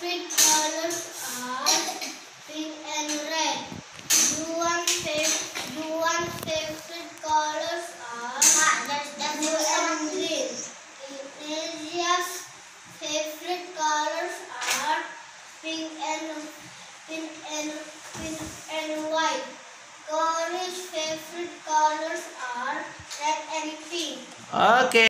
favorite colors are pink and red. Juan's favorite, favorite colors are blue and green. Asia's favorite colors are pink and pink and pink and white. Korea's favorite colors are red and pink. Okay.